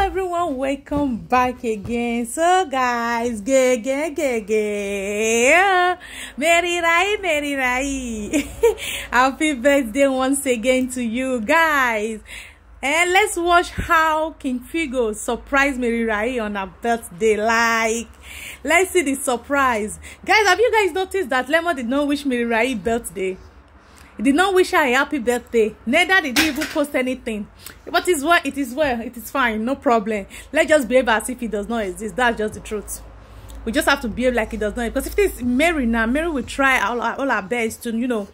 everyone welcome back again. So guys gay gay Mary Rai Mary Rai. Happy birthday once again to you guys. And let's watch how King Figo surprised Mary Rai on her birthday like let's see the surprise. Guys have you guys noticed that Lemon did not wish Mary Rai birthday did not wish her a happy birthday. Neither did he even post anything. But it's well it is well it is fine no problem. Let's just behave as if he does not exist. That's just the truth. We just have to behave like he does not because if it is mary now mary will try all, all her best to you know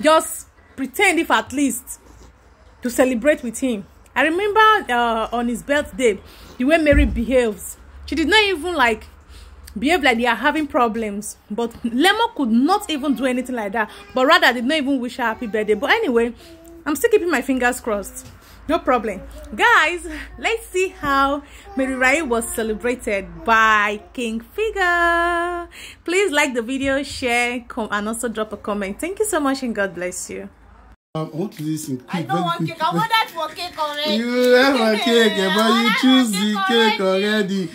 just pretend if at least to celebrate with him. I remember uh, on his birthday the way mary behaves. She did not even like behave like they are having problems but lemon could not even do anything like that but rather did not even wish her happy birthday but anyway i'm still keeping my fingers crossed no problem guys let's see how mary rai was celebrated by king figure please like the video share come and also drop a comment thank you so much and god bless you Um, I want to listen. I don't want cake. I want that for cake already. You have a cake, eh, but you choose the cake already.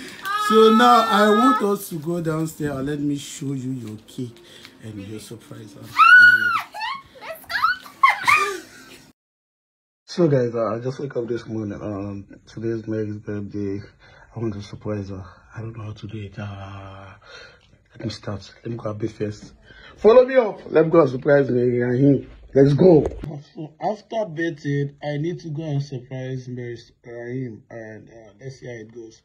So now I want us to go downstairs and let me show you your cake and your surprise. Let's. So guys, uh, I just wake up this morning. Um, today is Mary's birthday. I want to surprise her. I don't know how to do it. Uh, let me start. Let me go a bit first. Follow me up. Let me go and surprise him. Let's go. After betting, I need to go and surprise Mary Raheem, and uh, let's see how it goes.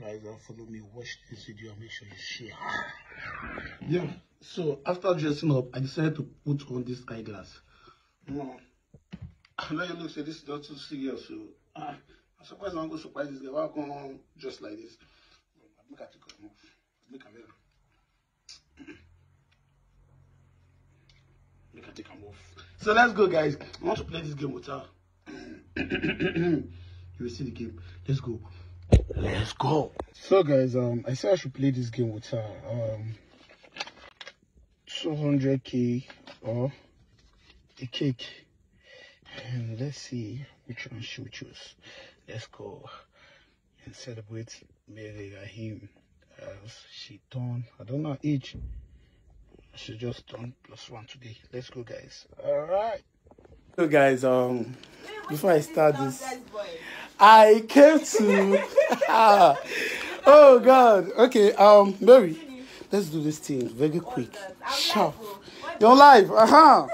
Guys, uh, follow me. Watch this video and make sure you share. Yeah. So after dressing up, I decided to put on this eyeglass. No. now you look say this is not too serious so ah i'm surprised i'm going to surprise this guy why come just like this make i take am off make i wear take am off so let's go guys i want to play this game with her you will see the game let's go let's go so guys um i said i should play this game with her um 200k or a cake and let's see which one she will choose. Let's go and celebrate Mary Raheem as she turned, I don't know age. She just turned plus one today. Let's go guys. Alright. So guys, um before I start this, I came to Oh god. Okay, um Mary, let's do this thing very quick. Sharp. You're live, uh-huh.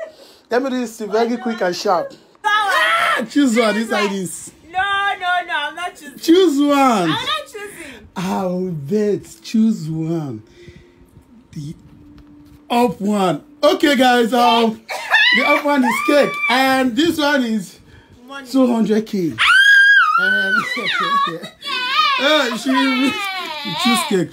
Let me do this thing very quick and sharp. Ah, choose one. This like this. No, no, no. I'm not choosing. Choose one. I'm not choosing. I'll bet. Choose one. The up one. Okay, guys. Um, the up one is cake, and this one is Money. 200k. and uh, she, she choose cake.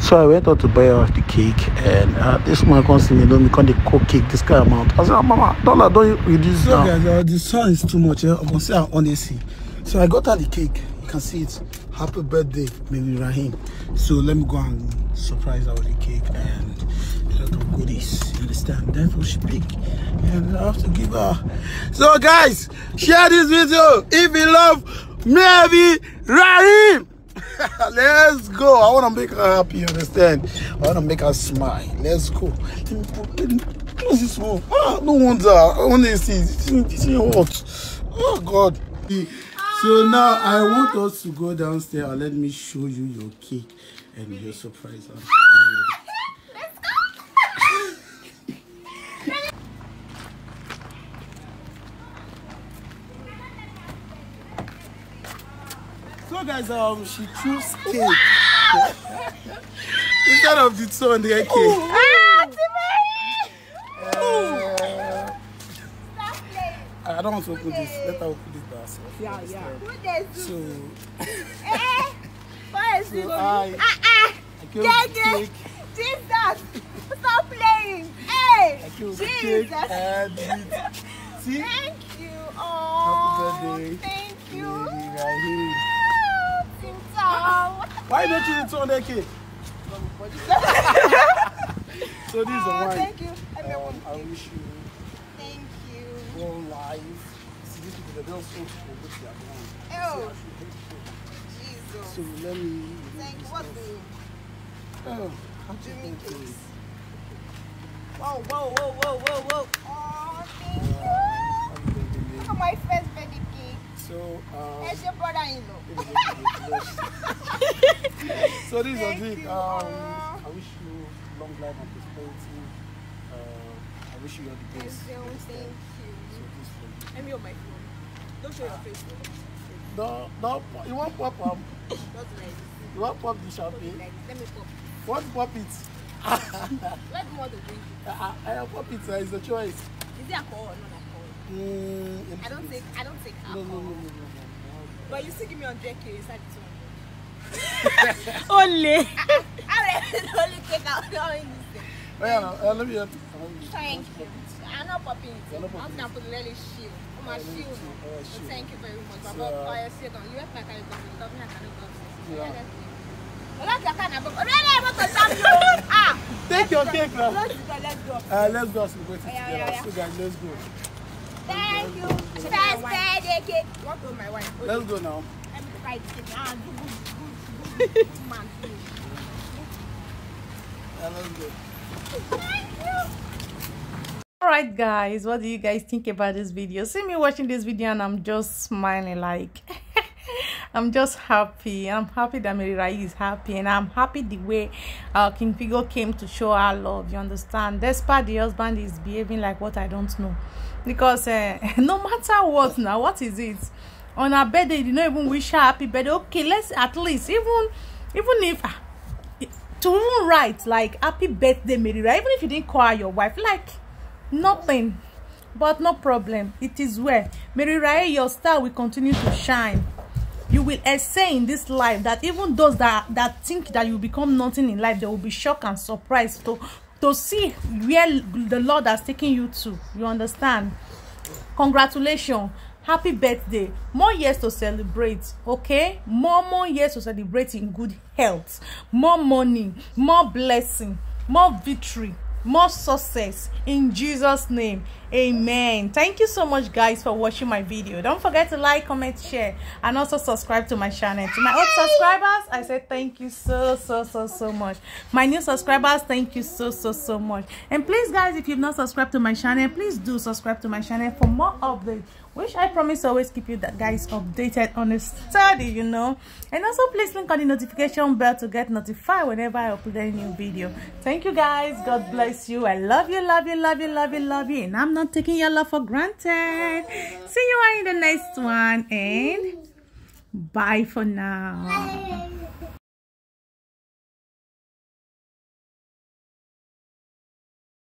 So I went out to buy her the cake, and uh, this man comes to me, don't become the cook cake this kind of amount. I said, oh, Mama, dollar, don't reduce so now. guys, uh, the sun is too much. Yeah? I'm gonna say on AC. So I got her the cake. You can see it. Happy birthday, Mary Raheem. So let me go and surprise her with the cake and a lot of goodies. You understand? That's what she picked, and I have to give her. So guys, share this video if you love Mary Raheem. Let's go. I want to make her happy, you understand? I want to make her smile. Let's go. Let me put, let me close this one. Ah, no wonder. Honestly, is, this is hot. Oh, God. So now I want us to go downstairs and let me show you your cake and your surprise. Let's go. So guys, um, she chose cake instead of the 200 cake. Ah, Timmy. I don't want to open this. Let her open it by herself. yeah yeah Who this? So, Eh? What is so this? I, Ah, ah. I cake. Jesus. Stop playing. Hey. I Jesus. and see. Thank you. Oh, Happy birthday. Thank you. Mary Rahim. Ah. Why don't you eat 200 cake? so this is the Oh, wine. thank you. Um, I wish you you. long life. See these people, they don't so for what they are doing. Oh. See, I should hate you. So let me. Thank you. What do you? Oh, Jimmy birthday. cakes. Whoa, whoa, whoa, whoa, whoa, whoa. Oh, thank you. Look at my first birthday cake. So, um, There's your brother-in-law. so this is Thank it. Um, I wish you long life and prosperity. Uh, I wish you all the Thank best. you. Thank So you. this for you. Let me on my phone. Don't show your face. No, no, you want pop Not like you want pop the this. champagne. Like, let me pop. What pop it? Let me want to drink it. I, I I pop it. Uh, it's a choice. Is it alcohol or not alcohol? Mm, I don't take. I don't take No, no, alcohol. no, no, no, no. But you still give me 100k inside the two. Only. I will only take all in this yeah, I love you. Thank you. I'm not popping it. I'm going to lele shield. I'm a shield. So thank you very much. Baba, I say, don't you have my kind of government. You have my kind of government? Take your cake now. Let's go. Let's go. Let's go. Let's go. Yeah, yeah, let's go. Thank you. First birthday cake. What told my? Let's go now. I'm right let's go. Alright guys, what do you guys think about this video? See me watching this video and I'm just smiling like I'm just happy. I'm happy that Mary is happy and I'm happy the way uh, Kingfigo came to show our love. You understand? Despite the husband is behaving like what I don't know. Because uh, no matter what now, what is it? On her birthday, you don't even wish her happy birthday. Okay, let's at least even even if ah, to even write like happy birthday Mary Rai, even if you didn't call her your wife, like nothing. But no problem. It is well mary Rai, your star will continue to shine. You will excel in this life that even those that that think that you become nothing in life they will be shocked and surprised to to see where the lord has taken you to. You understand? Congratulations happy birthday. More years to celebrate okay? More more years to celebrate in good health. More money more blessing more victory more success. In jesus name amen. Thank you so much guys for watching my video. Don't forget to like comment share and also subscribe to my channel. To my old subscribers i said thank you so so so so much. My new subscribers thank you so so so much. And please guys if you've not subscribed to my channel please do subscribe to my channel for more updates which i promise always keep you that guys updated on a study you know. And also please click on the notification bell to get notified whenever i upload a new video. Thank you guys. God bless you. I love you love you love you love you love you. And i'm not taking your love for granted. See you in the next one. And bye for now